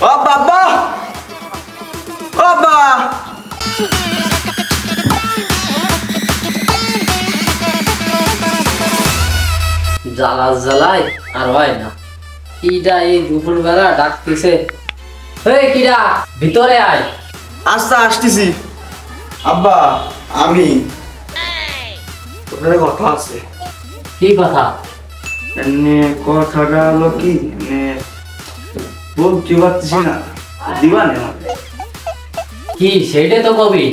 ও বাবা ও বাবা জ্বালা জ্বালাই আর হয় না কিডা এই ডাকতেছে। কিডা ভিতরে আয়। আস্তে আসতেছি। আব্বা আমি। তোদের কথা আছে। কি কথা? এমনি কথাটা হলো কি? বলতে পারতেছি না। দিবা না কি সেইটাই তো কবি।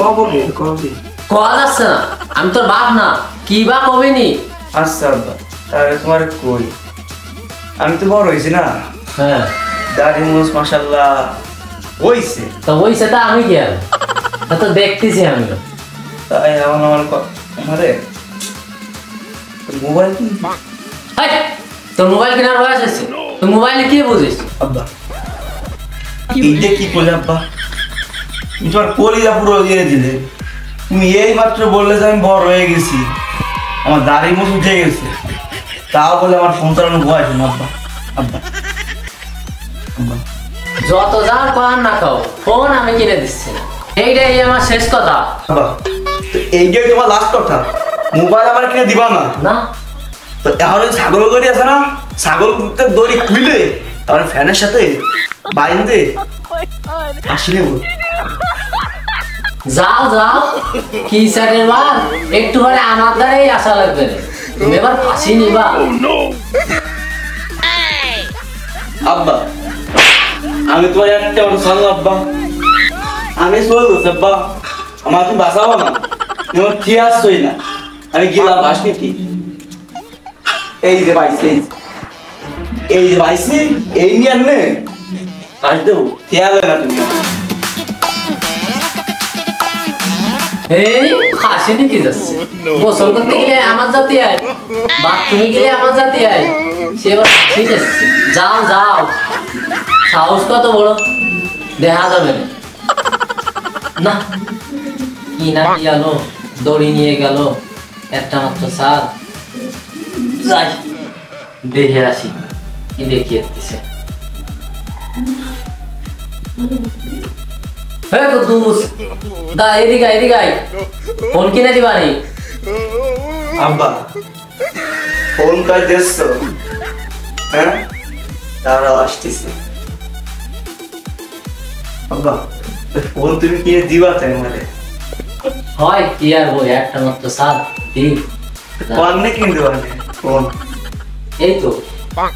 ও বলে কবি। কওয়া যাচ্ছে না। আমি তোর বাপ না। কি বা কবি নি আচ্ছা আব্বা। তাহলে তোমার কই? আমি তো বড় হয়েছি না। হ্যাঁ। দাড়ি মুস মাসাল্লাহ হইছে। তো ওই সেটা আমি কি আর? তা তো দেখতেছি আমি তাই এখন আমার আমারে মোবাইল কি? হাই, তোর মোবাইল কেনার বয়স আছে তুই মোবাইলে কি বুঝিস? আব্বা এইটা কি করলে আব্বা? তুমি তোমার কলিজা পুরো দিয়ে দিলে। তুমি এই মাত্র বললে যে আমি বড় হয়ে গেছি। আমার দাড়ি মুছ উঠে গেছে। তাও বলে আমার ফোন চালানো বয়স না আব্বা আব্বা। আব্বা। যত যার কর না খাও ফোন আমি কিনে দিচ্ছি এইটাই আমার শেষ কথা। আব্বা তো এইটাই তোমার লাস্ট কথা। মোবাইল আমার কিনে দিবা না। না। তো এখন ওই ছাগল গড়ি আছে না ছাগল দড়ি খুলে তারপরে ফ্যানের সাথে বাইন্দে আসলে যাও যাও। কি সাইডের মাল একটু পরে আমার দ্বারাই আসা লাগবে। তুমি এবার ফাঁসি নিবা। আব্বা, আমি তোমার একটা সাল আব্বা। আমি চলে গেছি আব্বা তুমি বাঁচাবো না। তোমার ঠিক আসছই না। আমি গেলাম আসনি কি এই যে বাইছে এই যে। যে এই নিয়ে আনলে আস দেবো। খেয়াল না তুমি। এই ফাঁসি নিতে যাচ্ছে? গোসল করতে গেলে আমার জাতি আয়। বাথরুমে গেলে আমার জাতি আয়। সে যাও যাও। সাহস কত বড়? দেখা যাবে না। কি না কি দড়ি নিয়ে গেল। একটা মাত্র সার। যাই দেখে আসি কি দেখিয়ে দিচ্ছে হে কুদ্দুস দা এদিকে এদিকে আয়। ফোন কিনে দিবানি আব্বা ফোনটা দেখছ হ্যাঁ? তারা আসতেছে। আব্বা ফোন তুমি কিনে দিবা তাই মানে হয় কি আর বই একটা মাত্র সার দি পান্নে কিনে দিবা ফোন। এই তো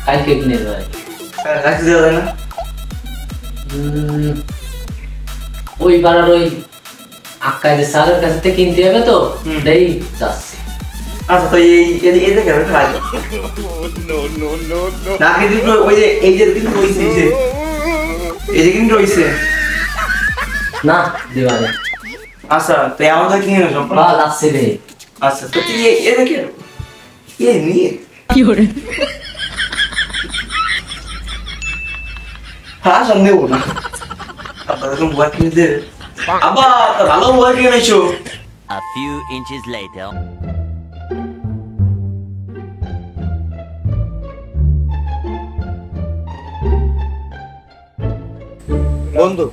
কালকে কিনে দেবে। রাখতে দেওয়া না? ওই পাড়ার ওই আক্কাইদের সালের কাছ থেকে কিনতে হবে তো দেই যাচ্ছে। আচ্ছা তো এই এই- এই দেখে খাই না কিন্তু ওই যে এই যে কিন্তু রয়েছে এই যে। কিন্তু রয়েছে। না দিবানি আচ্ছা তো আমাদের কিনে নেব বা যাচ্ছে রে। আচ্ছা তো তুই এ- এ দেখে এ নিয়ে হ্যাঁ সামনে না। আব্বা মোবাইল কিনে দে আব্বা তা ভালো মোবাইল কিনে নিয়েছো A few inches later. বন্ধু।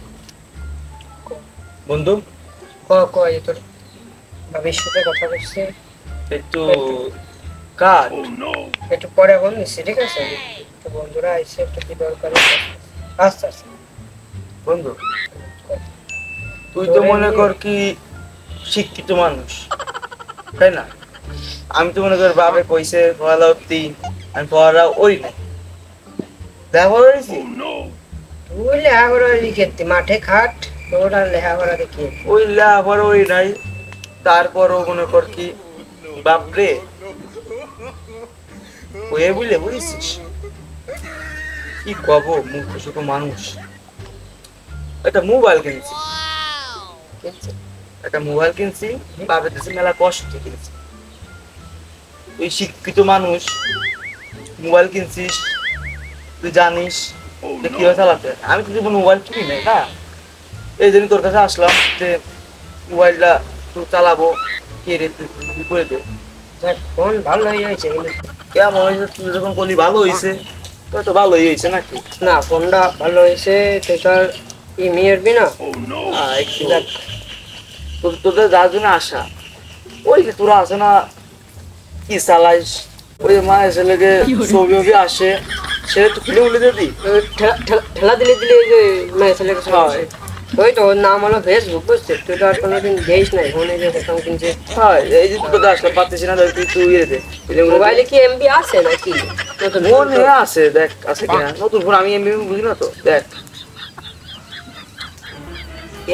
বন্ধু। ক ক এই তোর ভাবির সাথে কথা বলছি। একটু কাট একটু পরে দিচ্ছি ঠিক আছে? তো বন্ধুরা আইসে একটু কি দরকার আচ্ছা আচ্ছা। বন্ধু তুই তো মনে কর কি শিক্ষিত মানুষ তাই না? আমি তো মনে কর বাবে কইছে পড়ালা অব্দি আমি পড়া ওই নাই। দেখা করেছি তুই লেখাপড়া লিখেতি মাঠে খাট তোর আর লেখাপড়া দেখি। ওই লেখাপড়া ওই নাই তারপরও মনে কর কি বাপরে ওয়ে বুঝলে বুঝেছিস? কি কব মুখ শুধু মানুষ। একটা মোবাইল কিনছি। কিনছে। একটা মোবাইল কিনছি বাপের দেশে মেলা কষ্ট কিনছি। তুই শিক্ষিত মানুষ মোবাইল কিনছিস তুই জানিস যে কীভাবে চালাতে আমি তো জীবন মোবাইল কিনি নাই না? এই জন্য তোর কাছে আসলাম যে মোবাইলটা তুই চালাবো কে রে তুই করে দে? ফোন ভালো হয়ে গেছে কেমন হয়েছে? তুই যখন বলি ভালো হয়েছে তো তো ভালোই হয়েছে নাকি? না ফোনটা ভালো হয়েছে সেটার বি না? আহ, একটু তোর তোদের যার জন্য আসা? ওই যে তোরা আছে না? কি চালাইস ওই যে মায়ের ছেলেকে ছবি ছবি আসে। সে তো খুলে উলে ওই ঠেলা- দিলে দিলে ওই যে মেয়ে ছেলেকে সব হয়। ওই তো নাম হলো ফেসবুক বুঝছিস? তুই তো আর কোনোদিন দেখিস নাই ফোনে যে দেখতাম কিনছে হ্যাঁ এই যে তোদের আসলে পাচ্ছিস না তুই তুই ইয়ে দে। মোবাইলে কি এমবি আছে নাকি? নতুন ফোন আছে দেখ আছে কিনা? নতুন ফোন আমি এমবি বুঝি না তো? দেখ।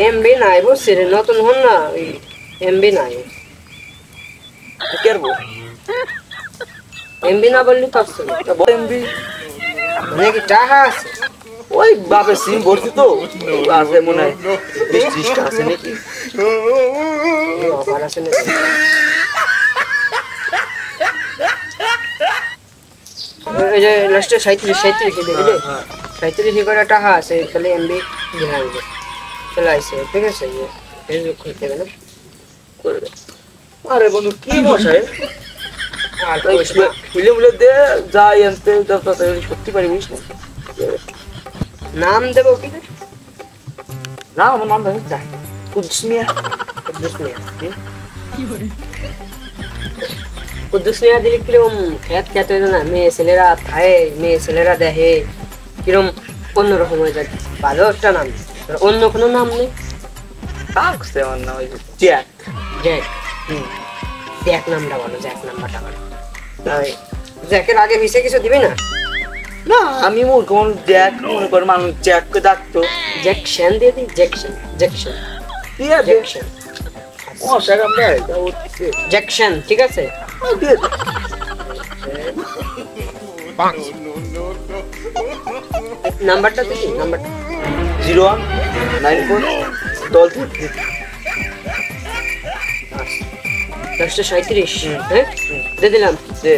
এমবি নাই বুঝছিস রে, নতুন হন না ওই এমবি নাই। কেরবো? এমবি না বললি পারছ এমবি মানে কি টাকা আছে? ওই বাপের সিম ভর্তি তো। আছে মনে হয় বিশ ত্রিশটা আছে নাকি? আছে নাকি? এই যে লাস্টে সাঁত্রিশ সাঁত্রিশ দেখলে সাঁত্রিশ করে টাকা আছে তাহলে এমবি দিয়ে চলে আসছে ঠিক আছে ফেসবুক খুলতে গেলে করে আরে বন্ধু কি মশাই না। খুলে মুলে দে যাই আনতে সত্যি পারি বুঝিস নাম দেবো কি না আমার নাম জানি যা কুদ্দুস মিয়া। কুদ্দুস মিয়া কুদ্দুস মিয়া দিলে কীরকম খ্যাত খ্যাত হয়ে না? মেয়ে ছেলেরা খায় মেয়ে ছেলেরা দেখে কিরম অন্যরকম হয়ে যায়। ভালো একটা নাম। অন্য কোনো নাম নেই? কাকছে আমার নাম ওই জ্যাক। জ্যাক। হুম। জ্যাক নামটা বলো জ্যাক নাম্বারটা বলো তাই। জ্যাকের আগে মিশে কিছু দিবি না? না। আমি মূর্খ মানুষ জ্যাক মনে করে মানুষ জ্যাককে ডাকতো। জ্যাকশন দিয়ে দিই জ্যাকশন জ্যাকশন আছে জ্যাকশন জ্যাকশন ঠিক আছে? দিয়ে। নাম্বারটা দিবি নাম্বারটা। Zero one nine four double three দশটা সাঁত্রিশ হ্যাঁ দিয়ে দিলাম দে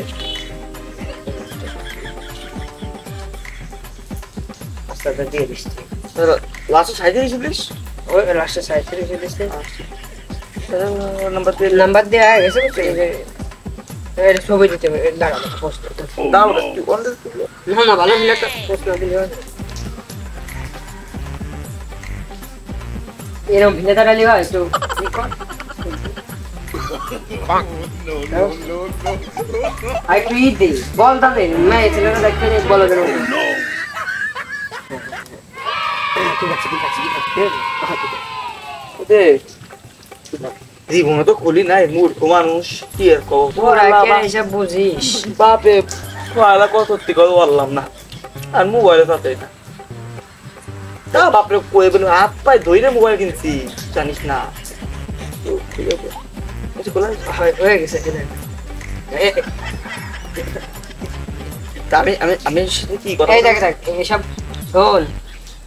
আস্তে দিয়ে দিচ্ছি লাস্ট সাইডে প্লিজ ওই লাস্টে সাঁত্রিশ দিচ্ছে নাম্বার দিয়ে নাম্বার হয়ে গেছে এর ছবি দিতে ভালো হলে একটা এরকম ভিলে দাঁড়ালি একটু ই কর। দাও। আর একটু ই দে বল তাদের দেখতে নেই বলো দে জীবনে তো খুলি নাই মূর্খ মানুষ কি আর কব বুঝিস বাপে কত সত্যি কথা বললাম না আর মোবাইলে তাতে না তা বাপরে কয়ে হাত পায়ে মোবাইল কিনছি জানিস না। ঠিক আছে কিছু হয়ে গেছে আমি আমি আমি কি কথা এই দেখ দেখ এসব শোন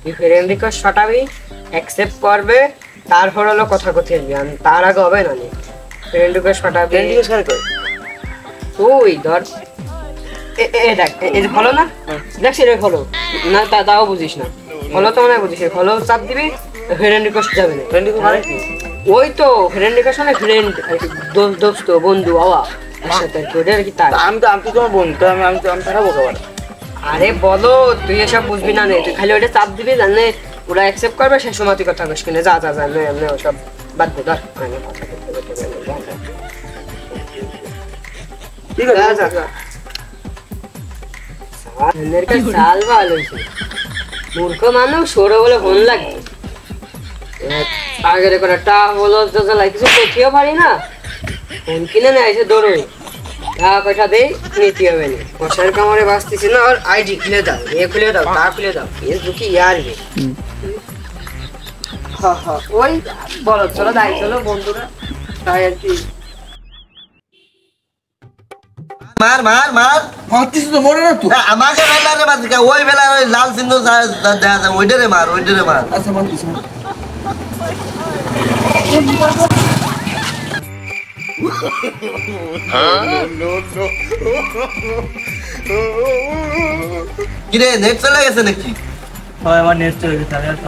তুই ফ্রেন্ড রিকোয়েস্ট অ্যাকসেপ্ট করবে তারপর হলো কথা কথা আমি তার আগে হবে না ফ্রেন্ড রিকোয়েস্ট ফাটাবি ফ্রেন্ড করে তুই ধর এ- দেখ এই ফলো না? দেখ সেটা ফলো না তা তাও বুঝিস না। ফলো তো মনে হয় বুঝিস ফলো চাপ দিবি ফ্রেন্ড রিকোয়েস্ট যাবে না। ফ্রেন্ড মানে ওই তো ফ্রেন্ড রিকোয়েস্ট মানে ফ্রেন্ড দোস্ত বন্ধু বাবা একসাথে আর কি ওটা আর কি তার। আমি তো আমি তো তোমার বন্ধু আমি আমি তো আমি পারে আরে বলো তুই এসব বুঝবি না নে তুই খালি ওটা চাপ দিবি জানে ওরা অ্যাকসেপ্ট করবে সে সময় তুই কথা কইস কিনে। যা যা যা নে এমনি ওসব বাদ দে ধর। যা, যা। ঠিক আছে যা, যা। কাছে সাল ভালো হয়েছে। মূর্খ মানুষ সরো বলে ফোন লাগে। আগের করে টা তো জ্বালাই কিছু করতেও পারি না। ফোন কিনে নেয় এসে দৌড়ই টাকা পয়সা দেই, নিতে হবে না। মশার কামড়ে বাঁচতেছি না, আর আইডি খুলে দাও, এ খুলে দাও, তা খুলে দাও ফেসবুকে ইয়ার রে হা হা, ওই, বলো, চলো দাই চলো, বন্ধুরা। তাই আর কি। মার মার মার। মারতিস তো মরে না তো। আমাকে বেলা রে মার ওই বেলা ওই লাল সিন্ধু দেখা যায় ওইটারে মার ওইটারে মার। আচ্ছা মারতিস কিরে নেট চলে গেছে নাকি? হয় আমার নেট চলে গেছে আমি আর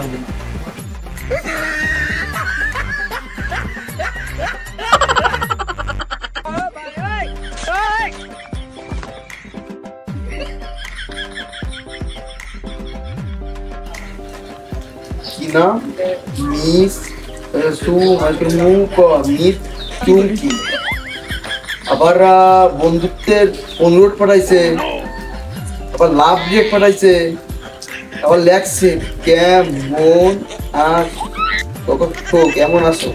না। মিস সু মুখ মিস চুমকি আবার বন্ধুত্বের অনুরোধ পাঠাইছে। আবার লাভ রিয়েক্ট পাঠাইছে, আবার লেখছে কেমন আর তো কেমন আছো?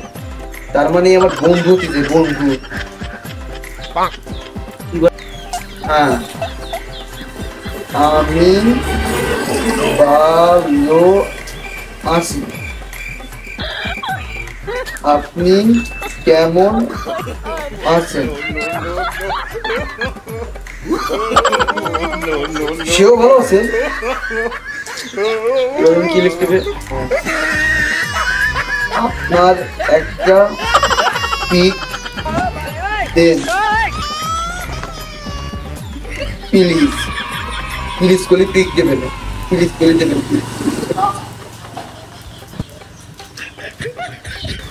তার মানে আমার বন্ধু দিতে বন্ধু? হ্যাঁ। আমি ভালো আছি আপনি কেমন আছেন? সেও ভালো আছে কি লিখতে আপনার একটা পিক দেন। প্লিজ। প্লিজ করে পিক দেবেন প্লিজ করে দেবেন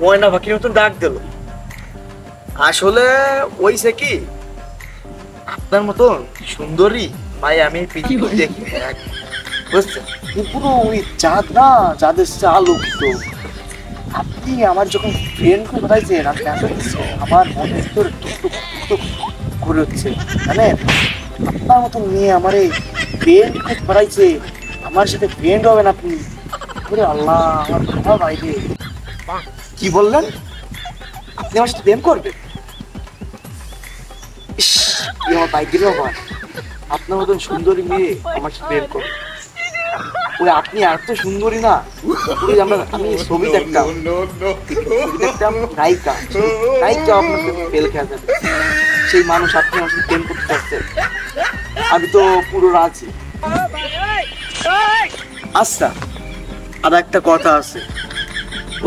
ময়না পাখির মতন ডাক দিল। আসলে ওইছে কি? আপনার মতন সুন্দরী ভাই আমি পৃথিবী দেখি। বুঝছেন? পুরো ওই চাঁদ না চাঁদের সে আলোকিত আপনি আমার যখন ফ্রেন্ডকে বানাইছেন আমি এত কিছু আমার মনের ভিতরে টুক টুক টুক করে হচ্ছে জানেন আপনার মতন নিয়ে আমার এই ফ্রেন্ড খুব বাড়াইছে আমার সাথে ফ্রেন্ড হবেন আপনি। ওরে আল্লাহ আমার কথা বাইরে কি বললেন? আপনি আমার সাথে প্রেম করবেন? আমার বাইকের ব্যাপার আপনার মতন সুন্দরী মেয়ে আমার সাথে প্রেম করবে। ওরে আপনি এত সুন্দরী না। আমরা আমি ছবি দেখতাম। দেখতাম নায়িকা। নায়িকা আপনার ফেল খেয়া যাবে। সেই মানুষ আপনি আমার সাথে প্রেম করতে চাচ্ছেন আমি তো পুরো রাজি। আচ্ছা। আর একটা কথা আছে।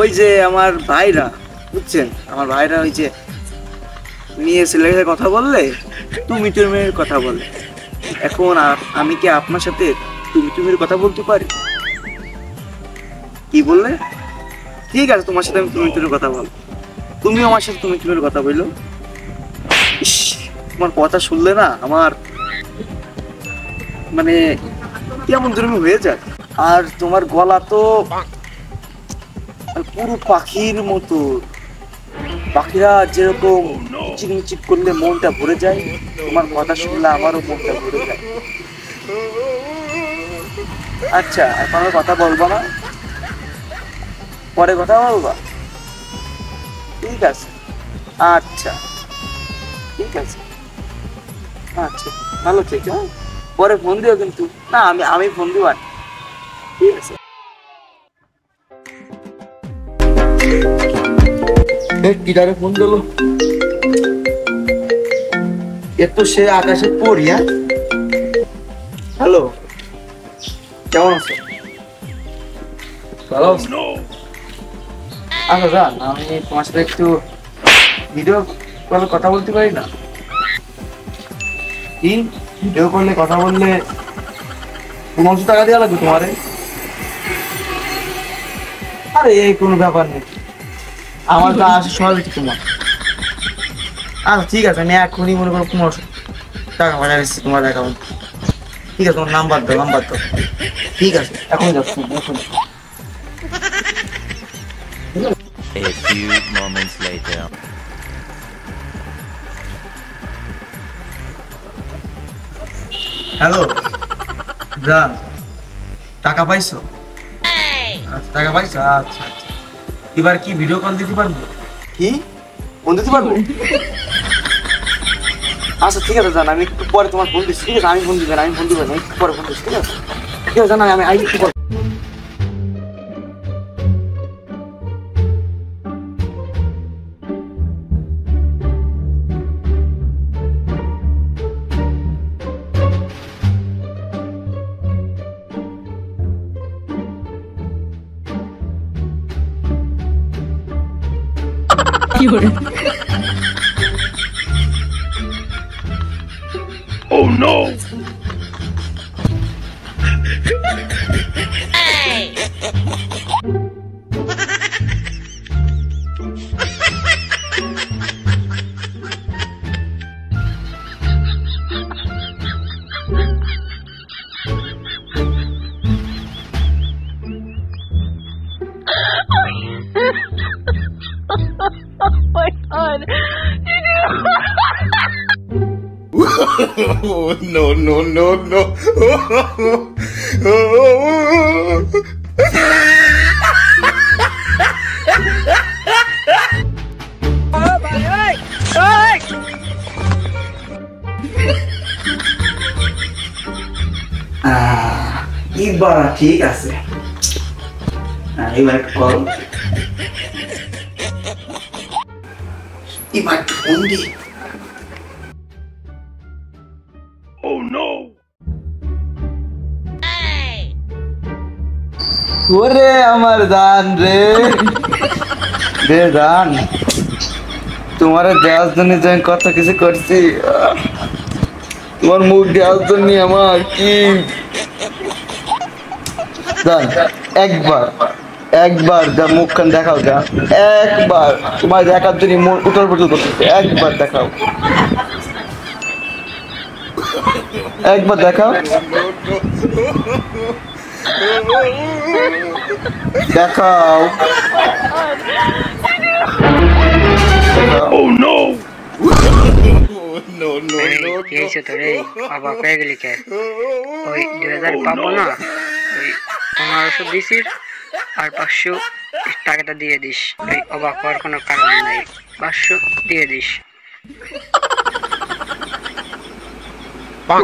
ওই যে আমার ভাইরা বুঝছেন? আমার ভাইরা ওই যে মেয়ে ছেলের সাথে কথা বললে তুমি তুমির কথা বলে। এখন আমি কি আপনার সাথে তুমি তুমির কথা বলতে পারি? কি বললে? ঠিক আছে তোমার সাথে আমি তুমি তুমির কথা বল তুমি আমার সাথে তুমি তুমির কথা বলল। ইস, তোমার কথা শুনলে না আমার মানে কেমন ধর্মী হয়ে যায় আর তোমার গলা তো পুরো পাখির মতো। পাখিরা যেরকম চিকমিচিক করলে মনটা ভরে যায়, তোমার কথা শুনলে আমারও মনটা ভরে যায়। আচ্ছা এখন কথা বলব না। পরে কথা বলবা? ঠিক আছে। আচ্ছা। ঠিক আছে। আচ্ছা ভালো ঠিক হ্যাঁ। পরে ফোন দিও কিন্তু। না, আমি আমি ফোন দিব আর ঠিক আছে কিটারে ফোন দিল? সে আকাশে পড়ি হ্যাঁ? কেমন আচ্ছা আমি তোমার একটু ভিডিও কলে কথা বলতে পারি না? কি? ভিডিও করলে কথা বললে পনেরোশো টাকা দেওয়া লাগবে তোমারে? আরে এই কোনো ব্যাপার নেই। আমার তো আসে সব কিছু তোমার আচ্ছা ঠিক আছে আমি এখনই মনে করো পনেরোশো টাকা দিচ্ছি তোমার অ্যাকাউন্ট ঠিক আছে তোমার নাম্বার দাও নাম্বার দাও। ঠিক আছে এখন যাচ্ছি এখন A few moments later. Hello জান টাকা পাইছো? আচ্ছা টাকা পাইছো? আচ্ছা আচ্ছা। এবার কি ভিডিও কল দিতে পারব? কি? ফোন দিতে পারব? আচ্ছা ঠিক আছে, জান, আমি একটু পরে তোমার ফোন দিচ্ছি। ঠিক আছে, আমি ফোন দিবেন আমি ফোন দিবেন একটু পরে ফোন দিচ্ছি, ঠিক আছে? ঠিক আছে, জান, আমি আমি একটু পরে Oh, no, no, no, no. এবার ঠিক আছে হ্যাঁ, এবার একটু কল এবার একটু ফোন ওরে আমার দান রে। রে দান, তোমার দেওয়ার জন্য যে কত কিছু করছি, তোমার মুখ দেওয়ার জন্য আমার কি? দান, একবার একবার যা মুখখান দেখাও যা, একবার তোমার দেখার জন্য মন উঠল পুটল করতেছে একবার দেখাও। একবার দেখাও। দেখাও No, no, no, কি হয়েছে তোর এই অবাক হয়ে গেলি কে ওই দুই হাজার পাবো না ওই পনেরোশো দিছিস আর পাঁচশো টাকাটা দিয়ে দিস। ওই অবাক হওয়ার কোনো কারণ নাই। পাঁচশো দিয়ে দিস।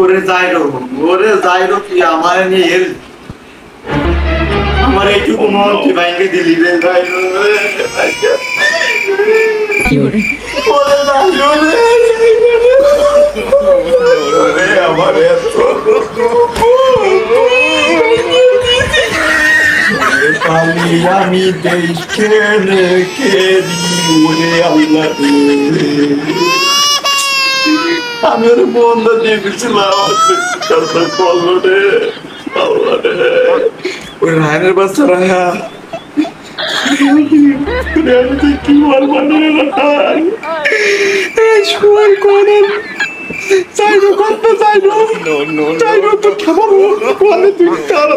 ওরে যাইরো ওরে যাইরো তুই আমার নিয়ে এল? আমার এইটুকু মন তুই ভাইকে দিলি রে যাইরো কি ওরে ওরে যাইরো রে আমার এত পালি আমি দেখে রেখে দিই আল্লাহ আমি ওর বন্ধ দিয়ে কথা করল রে ওই রায়নের বাচ্চা রায়া। কি মার বান্ডারে রাখান এই শুয়ার কোনার চাইব তো খাব কোনে তুই তারা